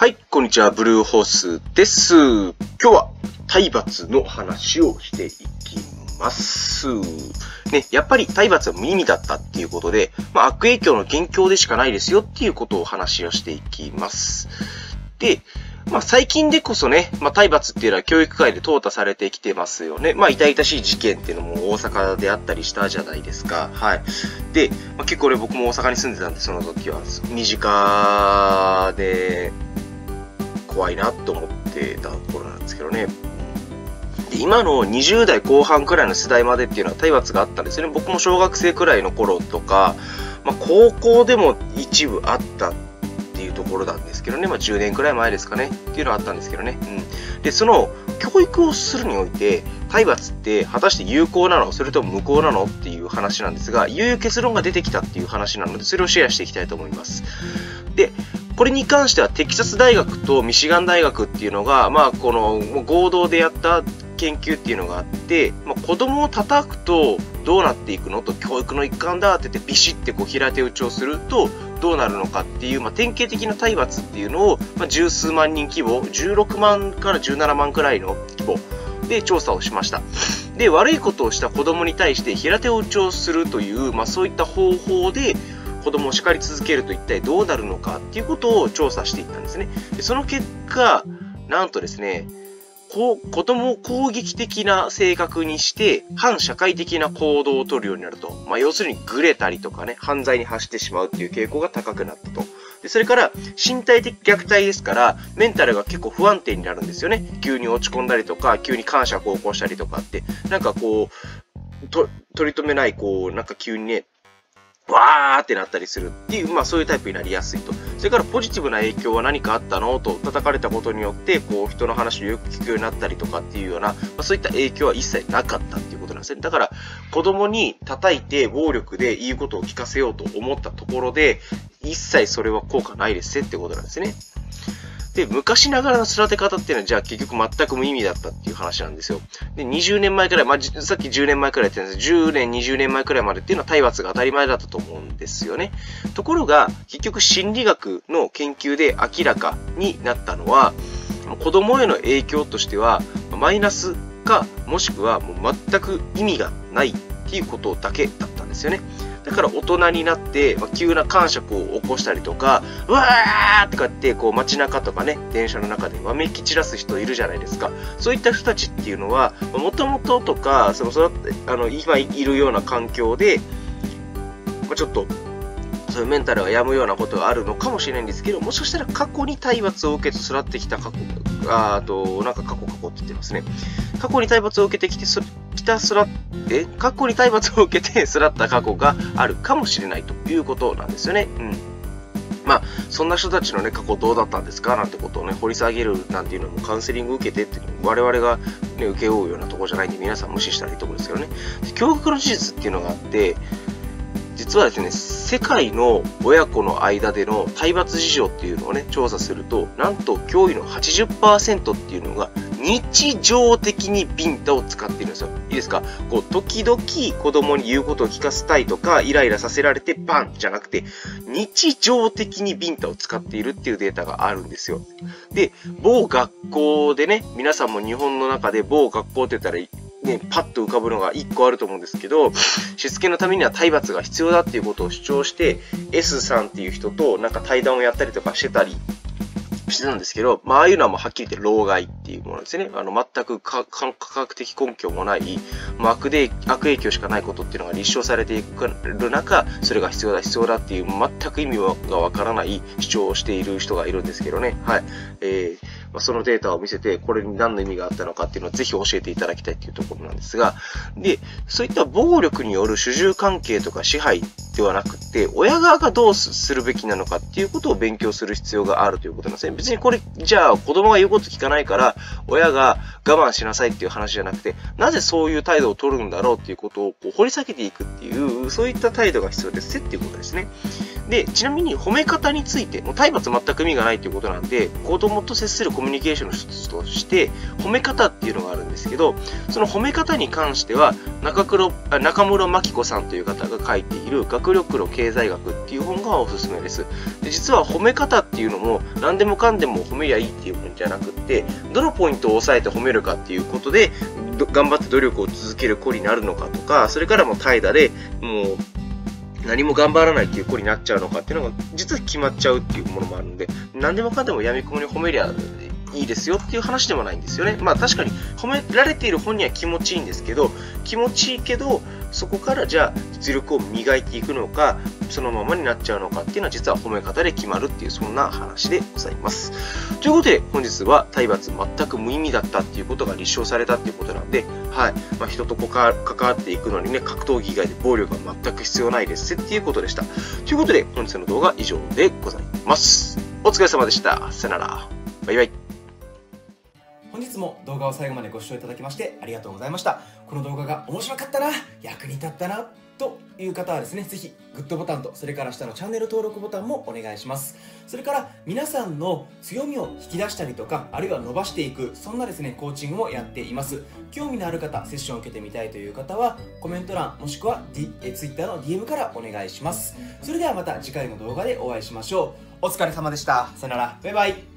はい、こんにちは、ブルーホースです。今日は体罰の話をしていきます。ね、やっぱり体罰は無意味だったっていうことで、まあ、悪影響の元凶でしかないですよっていうことを話をしていきます。で、まあ、最近でこそね、まあ、体罰っていうのは教育界で淘汰されてきてますよね。まあ、痛々しい事件っていうのも大阪であったりしたじゃないですか。はい。で、まあ、結構ね、僕も大阪に住んでたんで、その時は、身近で、怖いなと思ってたところなんですけどね。で、今の20代後半くらいの世代までっていうのは体罰があったんですよね。僕も小学生くらいの頃とか、まあ、高校でも一部あったっていうところなんですけどね。まあ、10年くらい前ですかね。っていうのはあったんですけどね。うん。で、その、教育をするにおいて、体罰って果たして有効なの？それとも無効なの？っていう話なんですが、いよいよ結論が出てきたっていう話なので、それをシェアしていきたいと思います。で、これに関してはテキサス大学とミシガン大学っていうのが、まあ、この合同でやった研究っていうのがあって、まあ、子供を叩くとどうなっていくのと教育の一環だって言ってビシッてこう平手打ちをするとどうなるのかっていう、まあ、典型的な体罰っていうのを、まあ、十数万人規模、16万から17万くらいの規模で調査をしました。で、悪いことをした子供に対して平手打ちをするという、まあ、そういった方法で、子供を叱り続けると一体どうなるのかっていうことを調査していったんですね。でその結果、なんとですね、こう子供を攻撃的な性格にして、反社会的な行動をとるようになると。まあ、要するにグレたりとかね、犯罪に走ってしまうっていう傾向が高くなったと。で、それから、身体的虐待ですから、メンタルが結構不安定になるんですよね。急に落ち込んだりとか、急に感触を起こしたりとかって、なんかこう、と、取り留めない、こう、なんか急にね、わーってなったりするっていう、まあそういうタイプになりやすいと。それからポジティブな影響は何かあったのと叩かれたことによって、こう人の話をよく聞くようになったりとかっていうような、まあそういった影響は一切なかったっていうことなんですね。だから子供に叩いて暴力で言うことを聞かせようと思ったところで、一切それは効果ないですってことなんですね。で、昔ながらの育て方っていうのは、じゃあ結局全く無意味だったっていう話なんですよ。で、20年前くらい、まあ、さっき10年前くらいって言ったんですけど10年、20年前くらいまでっていうのは体罰が当たり前だったと思うんですよね。ところが、結局心理学の研究で明らかになったのは、子供への影響としては、マイナスか、もしくはもう全く意味がないっていうことだけだったんですよね。だから大人になって、まあ、急な感触を起こしたりとか、うわーとかって、こう街中とかね、電車の中でわめき散らす人いるじゃないですか。そういった人たちっていうのは、もともととか、その、そあの、今いるような環境で、まあ、ちょっと、そういうメンタルが病むようなことがあるのかもしれないんですけど、もしかしたら過去に体罰を受けて育ってきた過去、あと、なんか過去過去って言ってますね。過去に体罰を受けてきて、ひたすら、え、過去に体罰を受けて 育った過去があるかもしれないということなんですよね。うん。まあ、そんな人たちのね、過去どうだったんですか？なんてことをね、掘り下げるなんていうのもカウンセリング受けてって、我々がね、受け負うようなところじゃないんで、皆さん無視したらいいと思うんですけどね。驚愕の事実っていうのがあって、実はですね、世界の親子の間での体罰事情っていうのをね、調査すると、なんと驚異の80%っていうのが日常的にビンタを使っているんですよ。いいですか？こう、時々子供に言うことを聞かせたいとか、イライラさせられてバンじゃなくて、日常的にビンタを使っているっていうデータがあるんですよ。で、某学校でね、皆さんも日本の中で某学校って言ったら、ね、パッと浮かぶのが1個あると思うんですけど、しつけのためには体罰が必要だっていうことを主張して、S さんっていう人となんか対談をやったりとかしてたりしてたんですけど、まあ、ああいうのはもうはっきり言って老害っていうものですね。あの、全く科学的根拠もない、まあ、悪で悪影響しかないことっていうのが立証されていく中、それが必要だ、必要だっていう全く意味がわからない主張をしている人がいるんですけどね。はい。えーまあ、そのデータを見せて、これに何の意味があったのかっていうのをぜひ教えていただきたいっていうところなんですが、で、そういった暴力による主従関係とか支配ではなくて、親側がどうするべきなのかっていうことを勉強する必要があるということなんですね。別にこれ、じゃあ子供が言うこと聞かないから、親が我慢しなさいっていう話じゃなくて、なぜそういう態度を取るんだろうっていうことをこう掘り下げていくっていう、そういった態度が必要ですっていうことですね。で、ちなみに褒め方について、もう体罰全く意味がないということなんで、子供と接するコミュニケーションの一つとして、褒め方っていうのがあるんですけど、その褒め方に関しては、中黒中室真紀子さんという方が書いている学力路経済学っていう本がおすすめです。で実は褒め方っていうのも、何でもかんでも褒めりゃいいっていうもんじゃなくって、どのポイントを押さえて褒めるかっていうことで、頑張って努力を続ける子になるのかとか、それからも怠惰で、もう、何も頑張らないっていう子になっちゃうのかっていうのが、実は決まっちゃうっていうものもあるので、何でもかんでも闇雲に褒めりゃいいですよっていう話でもないんですよね。まあ確かに褒められている本には気持ちいいんですけど、気持ちいいけど、そこからじゃあ実力を磨いていくのか、そのままになっちゃうのかっていうのは実は褒め方で決まるっていうそんな話でございます。ということで本日は体罰全く無意味だったっていうことが立証されたっていうことなんで、はい。まあ、人と関わっていくのにね、格闘技以外で暴力は全く必要ないですっていうことでした。ということで本日の動画は以上でございます。お疲れ様でした。さよなら。バイバイ。本日も動画を最後までご視聴いただきましてありがとうございましたこの動画が面白かったな役に立ったなという方はですね、ぜひグッドボタンと、それから下のチャンネル登録ボタンもお願いします。それから皆さんの強みを引き出したりとか、あるいは伸ばしていく、そんなですね、コーチングもやっています。興味のある方、セッションを受けてみたいという方は、コメント欄、もしくは、D、え Twitter の DM からお願いします。それではまた次回の動画でお会いしましょう。お疲れ様でした。さよなら。バイバイ。